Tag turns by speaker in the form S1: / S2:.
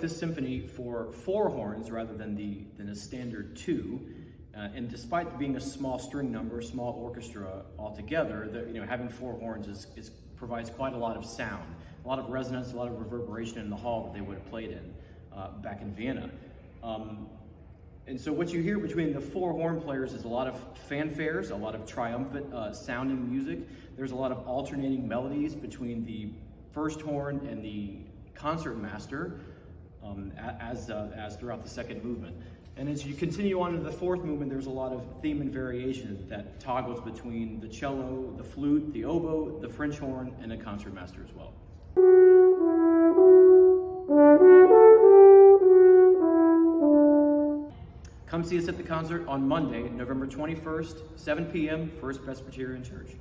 S1: this symphony for four horns rather than the than a standard two. Uh, and despite being a small string number, small orchestra altogether, the, you know, having four horns is, is, provides quite a lot of sound, a lot of resonance, a lot of reverberation in the hall that they would have played in uh, back in Vienna. Um, and so what you hear between the four horn players is a lot of fanfares, a lot of triumphant uh, sounding music. There's a lot of alternating melodies between the first horn and the concertmaster um, as, uh, as throughout the second movement. And as you continue on to the fourth movement, there's a lot of theme and variation that toggles between the cello, the flute, the oboe, the French horn, and a concertmaster as well. Come see us at the concert on Monday, November 21st, 7 p.m., First Presbyterian Church.